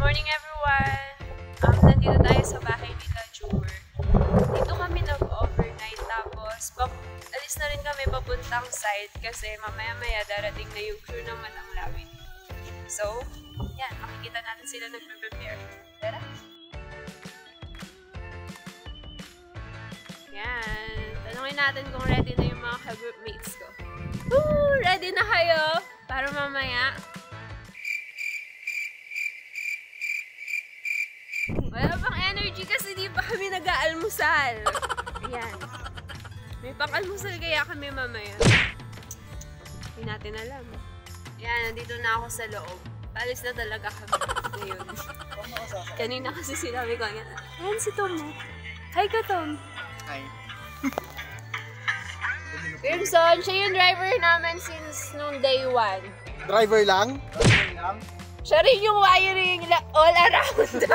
morning everyone! Um, nandito tayo sa bahay nila Jewel. Dito kami nag-overnight tapos alis na rin kami papuntang site kasi mamaya-maya darating na yung crew ng Manang Lawin. So, yan, makikita natin sila nagpe-prepare. Tara! Yan. Tanungin natin kung ready na yung mga ka-groupmates ko. Woo! Ready na kayo? Para mamaya, Wala pang energy kasi di pa kami nag-aalmusal. Ayan. May pang-almusal kaya kami mamaya. Hindi natin alam. Ayan, nandito na ako sa loob. Palis na talaga kami ngayon. Kanina kasi sinabi ko, ayan, ayan si Tom. oh. Hi ka, Tom. Hi. Crimson, siya yung driver namin since nung day one. Driver lang? Siya rin yung wiring la- all around.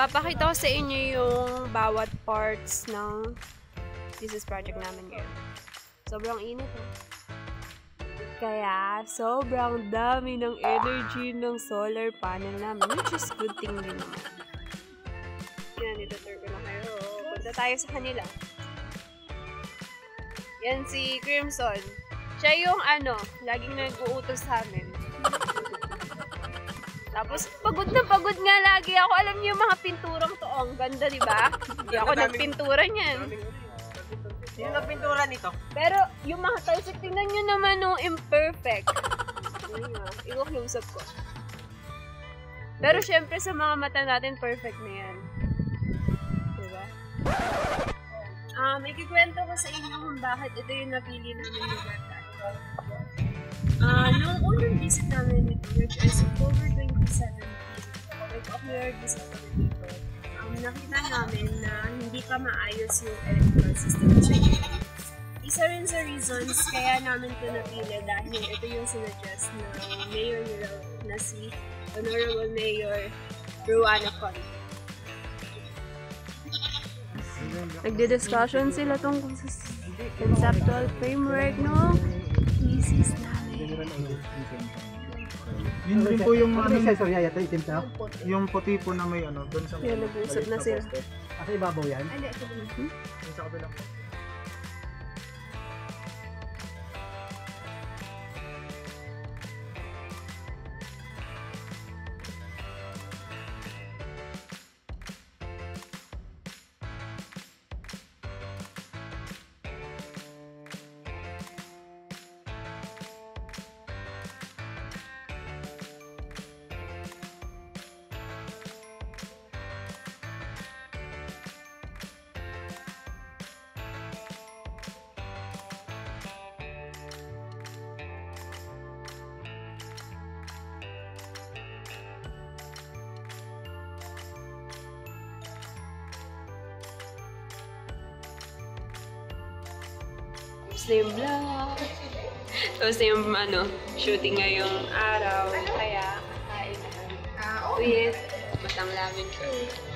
Papakita ko sa inyo yung bawat parts ng thesis project namin ngayon. Sobrang init oh. Kaya, sobrang dami ng energy ng solar panel namin, which is good thing din naman. Punta tayo sa kanila. Yan si Crimson. Siya yung ano, laging nag-uutos sa amin. Tapos, pagod na pagod nga lagi ako. Alam niyo yung mga pinturang to. oh, Ang ganda, di ba? Hindi ako nagpintura niyan. Sino ang pintura nito? Pero, yung mga tiles, tingnan nyo naman no, imperfect. Ayun nga, i-close up ko. Pero syempre sa mga mata natin, perfect na yan. Um, ikikwento ko sa inyo kung bakit ito yung napili namin lugar Ah, nung unang visit namin dito, which is October 2017, nag-ocular visit kami dito, um, nakita namin na hindi pa maayos yung electrical system sa Isa rin sa reasons kaya namin ito napili dahil ito yung sinuggest ng mayor nila na si Honorable Mayor Ruana Con. Nagdi-discussion sila tungkol sa conceptual framework no thesis namin. Yun rin po yung ano, sensor niya yata itim na? yung puti po na may ano, doon sa Yan, nag-uusap na sila. Asa ibabaw yan? Yung sa kabilang po. Tapos na yung vlog. Tapos na yung ano, shooting ngayong araw. Kaya, kain na kami. With Matang Lamin Crew.